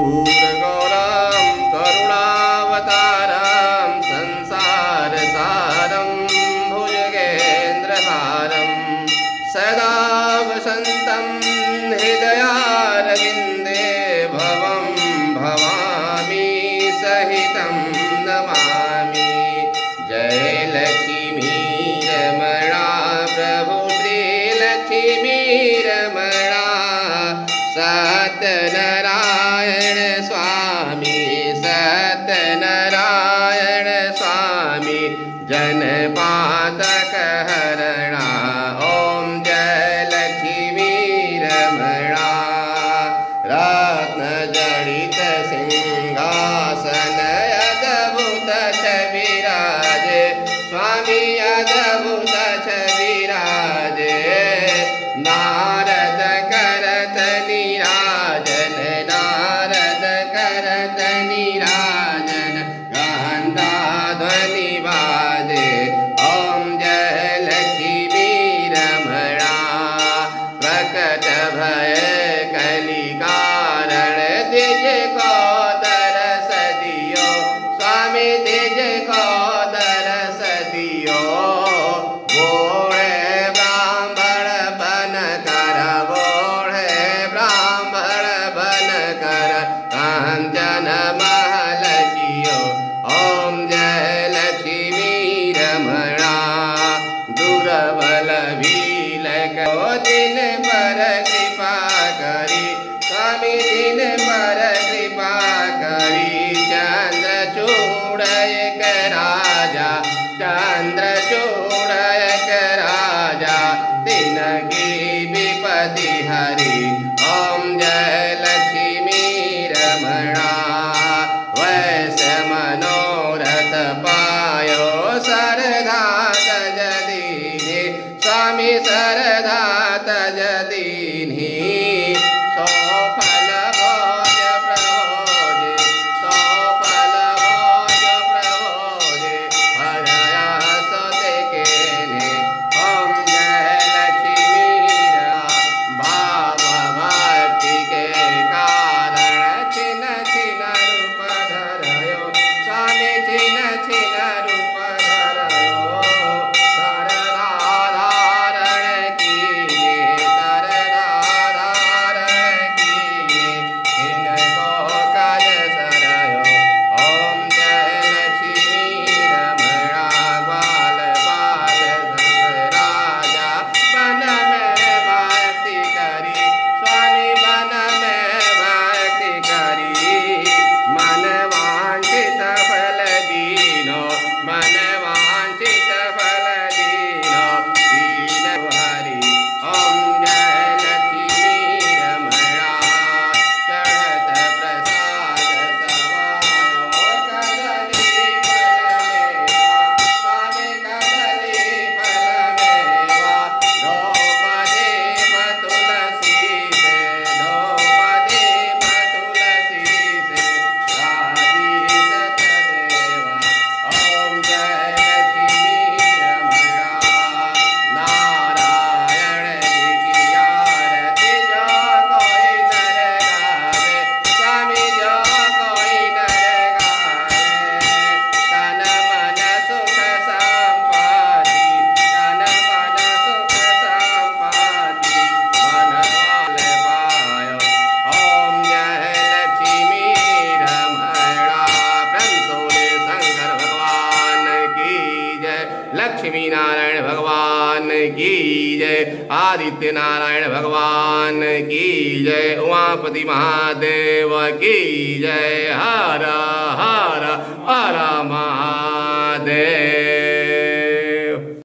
पूरगौरां करुणावतारां संसारसारं भुजगेन्द्रहारं सदा वसन्तं हृदयारविन्दे भवं भवामि सहितं नमामि। जय लक्ष्मीरमणा प्रभु श्रीलक्ष्मीरमणा सत्यनारायण जनपातकहरणा ॐ जय लक्ष्मीरमणा रत्नजडित सिंहासन अद्भुत विराजे स्वामी विराजे काञ्चन महल ॐ जय लक्ष्मी रमणा दुर्बल भीलक दिन पर कृपा करी। स्वामी दिन पर कृपा करी। चंद्र चूड़यक राजा। चंद्र चूड़यक राजा। दिन की विपति हरि। ओम जय मनोरथ पायो सरदा तजदीनि। स्वामी सरदा तजदीनि। सफल लक्ष्मी नारायण भगवान की जय आदित्य नारायण भगवान की जय, उमापति महादेव की जय। हरा हरा हरा हर